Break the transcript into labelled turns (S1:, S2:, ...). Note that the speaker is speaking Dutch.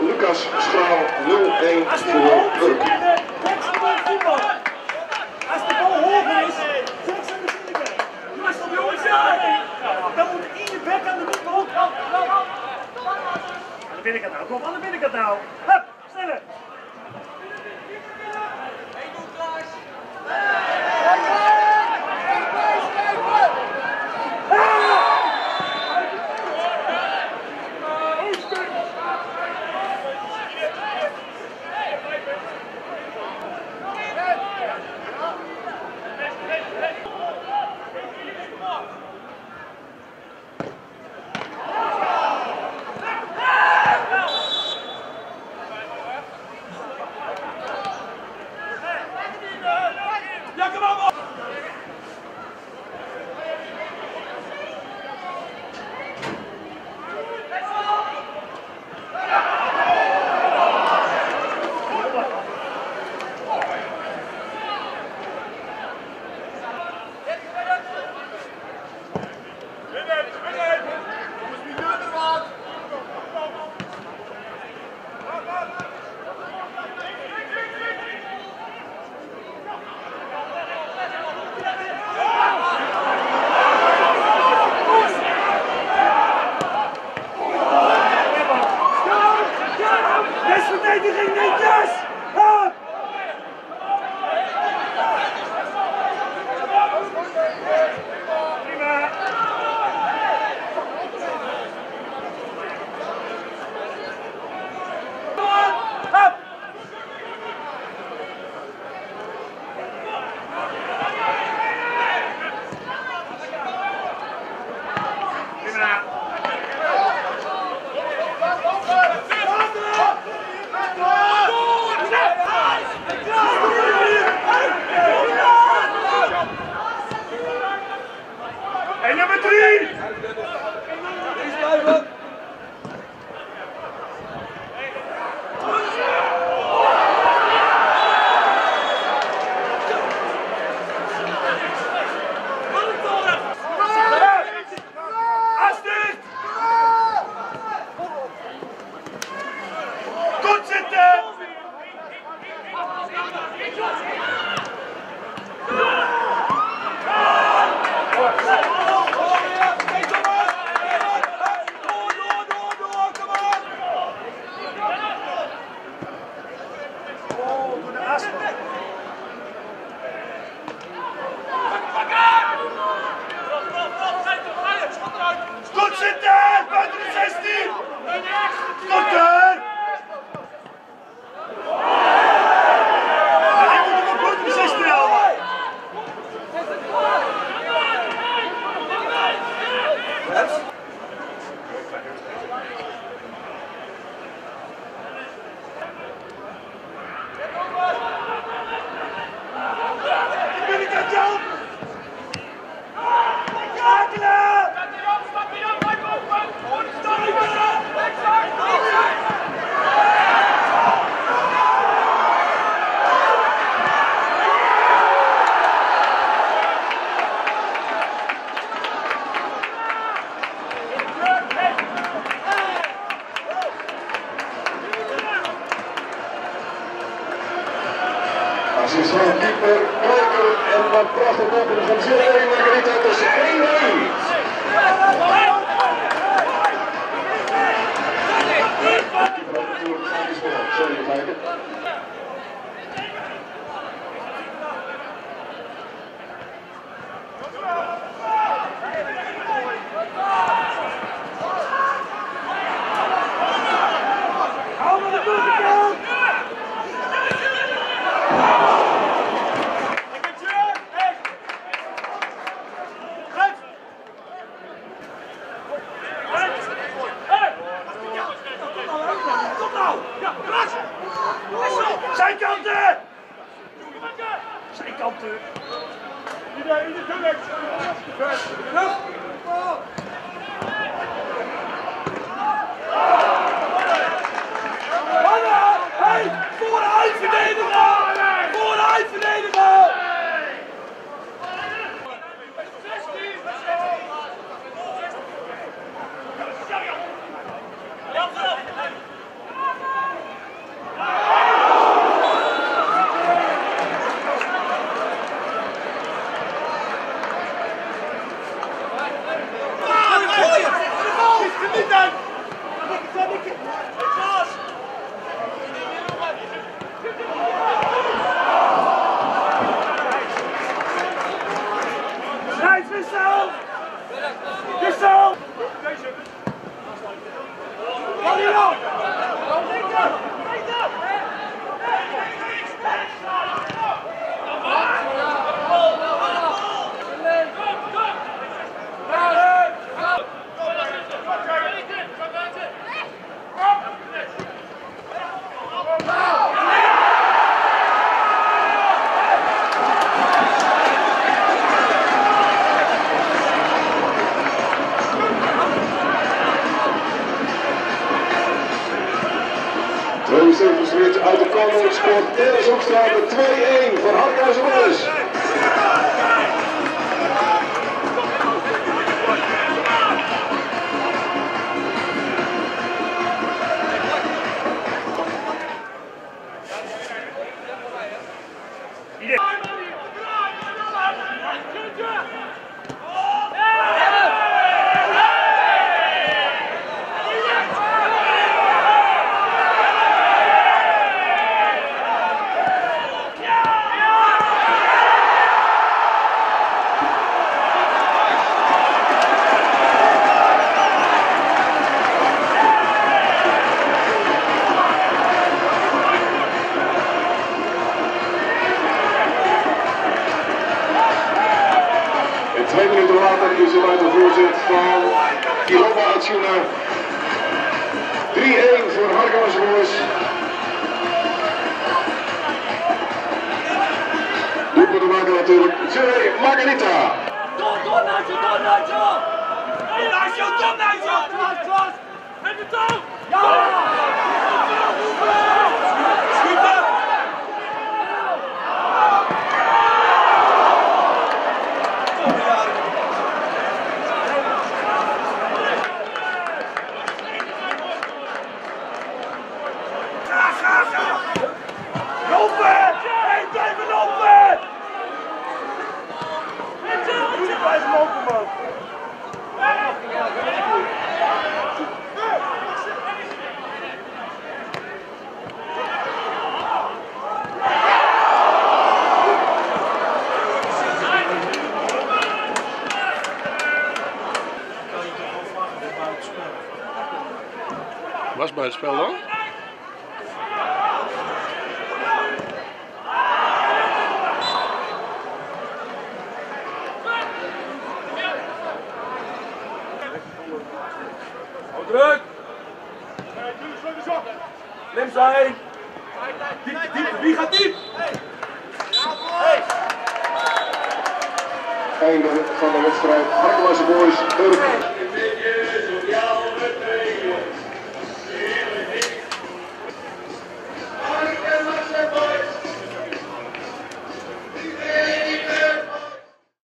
S1: Lucas Schaal 0-1 voor Urk. about Verteidigung nicht das! En nummer
S2: Assistent keeper Kijker en wat prachtig openen van Zilvering Margarita. Het is 1-1. Sorry, Kijker.
S1: Mannen!
S2: Thank you. Uit de corner scoort Dennis Hoekstra met 2-1 voor Harkhuizen Boys. Twee minuten later is er uit de voorzet van Kilova Atsuna. 3-1 voor Harkhuizen Boys. Doelpunt te maken natuurlijk Jerry Margarita.
S1: Door, door, Nacho, door, Nacho! Nacho, door, Nacho! Met de touw! Ja!
S3: Was bij het spel dan?
S1: Hou druk! Slim zijn! Diep, diep, wie gaat diep?
S2: Einde van de wedstrijd. Boys. Urk